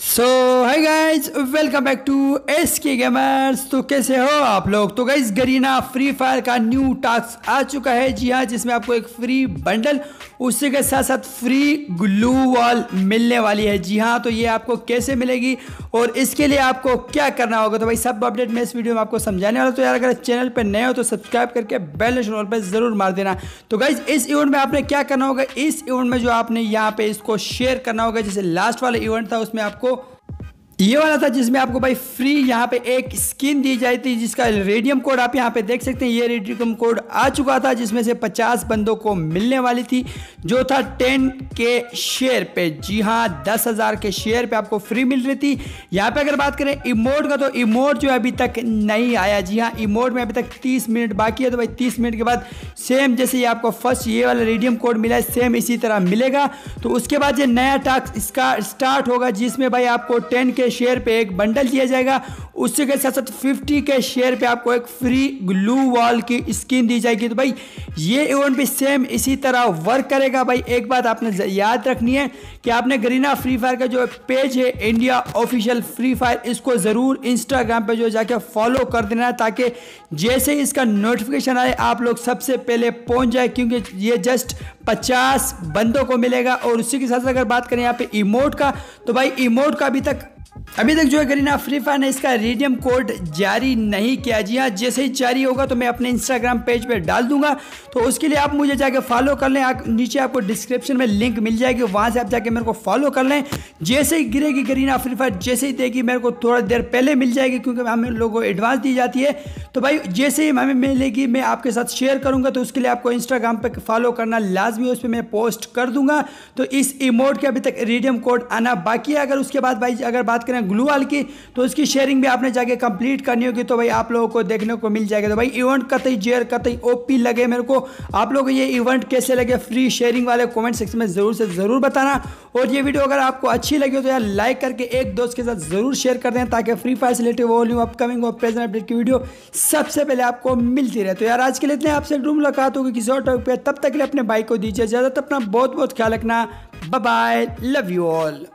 So hi guys welcome back to S K gamers तो कैसे हो आप लोग? तो गाइज़ गरीना फ्री फायर का न्यू टास्क आ चुका है जी हाँ जिसमें आपको एक फ्री बंडल उसी के साथ साथ फ्री ग्लू वॉल मिलने वाली है जी हाँ। तो ये आपको कैसे मिलेगी और इसके लिए आपको क्या करना होगा? तो भाई, सब अपडेट मैं इस वीडियो में आपको समझाने वाला तो यार, अगर चैनल पर नए हो तो सब्सक्राइब करके बेल नोटिफिकेशन पर ज़रूर मार देना। तो गाइज़ इस इवेंट में आपने क्या करना होगा? इस इवेंट में जो आपने यहाँ पे इसको शेयर करना होगा, जैसे लास्ट वाला इवेंट था, उसमें आपको fuoco ये वाला था जिसमें आपको भाई फ्री यहाँ पे एक स्किन दी जाती थी, जिसका रेडियम कोड आप यहाँ पे देख सकते हैं। ये रेडियम कोड आ चुका था, जिसमें से 50 बंदों को मिलने वाली थी, जो था 10 के शेयर पे। जी हाँ दस हज़ार के शेयर पे आपको फ्री मिल रही थी। यहाँ पे अगर बात करें इमोड का तो इमोड जो अभी तक नहीं आया। जी हाँ इमोड में अभी तक तीस मिनट बाकी है तो भाई तीस मिनट के बाद सेम जैसे ये आपको फ़र्स्ट ये वाला रेडियम कोड मिला है सेम इसी तरह मिलेगा। तो उसके बाद ये नया टास्क इसका स्टार्ट होगा, जिसमें भाई आपको टेन के शेयर पे एक बंडल दिया जाएगा। उससे के साथ साथ फिफ्टी के शेयर पे आपको एक फ्री ग्लू वॉल की स्किन दी जाएगी। तो भाई, ये इवेंट भी सेम इसी तरह वर्क करेगा। भाई, एक बात आपने याद रखनी है कि आपने गरीना फ्री फायर का जो पेज है इंडिया ऑफिशियल फ्री फायर इसको ज़रूर इंस्टाग्राम पे जो जाके फॉलो कर देना है ताकि जैसे ही इसका नोटिफिकेशन आए, आप लोग सबसे पहले पहुँच जाए, क्योंकि ये जस्ट 50 बंदों को मिलेगा। और उसी के साथ अगर बात करें यहाँ पे इमोट का तो भाई इमोट का अभी तक अभी तक जो है करीना फ्री फायर ने इसका रिडीम कोड जारी नहीं किया जी हाँ जैसे ही जारी होगा तो मैं अपने इंस्टाग्राम पेज पे डाल दूँगा। तो उसके लिए आप मुझे जाके फॉलो कर लें, आप नीचे आपको डिस्क्रिप्शन में लिंक मिल जाएगी, वहाँ से आप जाके मेरे को फॉलो कर लें। जैसे ही गिरेगी करीना फ्री फायर, जैसे ही देगी मेरे को थोड़ा देर पहले मिल जाएगी, क्योंकि हमें लोगों को एडवांस दी जाती है। तो भाई, जैसे ही हमें मिलेगी, मैं आपके साथ शेयर करूँगा तो उसके लिए आपको इंस्टाग्राम पर फॉलो करना लाजमी है उस पर मैं पोस्ट कर दूँगा। तो इस इमोड के अभी तक रिडीम कोड आना बाकी है। अगर उसके बाद भाई, अगर बात करें ग्लू वाल की तो उसकी शेयरिंग भी आपने जाके कंप्लीट करनी होगी तो भाई आप लोगों को देखने को मिल जाएगा। तो भाई इवेंट कतई जेयर कतई ओपी लगे मेरे को। आप लोग ये इवेंट कैसे लगे फ्री शेयरिंग वाले कमेंट सेक्शन में ज़रूर से ज़रूर बताना। और ये वीडियो अगर आपको अच्छी लगी हो तो यार लाइक करके एक दोस्त के साथ ज़रूर शेयर कर दें, ताकि फ्री फायर से रिलेटेड वो न्यू अपकमिंग और प्रेजेंट अपडेट की वीडियो सबसे पहले आपको मिलती रहे। तो यार आज के लिए इतने, आपसे ड्रूम मुलाकात होगी किसी और टॉपिक पे। तब तक के लिए अपने बाइक को दीजिए इजाज़त, अपना बहुत बहुत ख्याल रखना। Bye love you all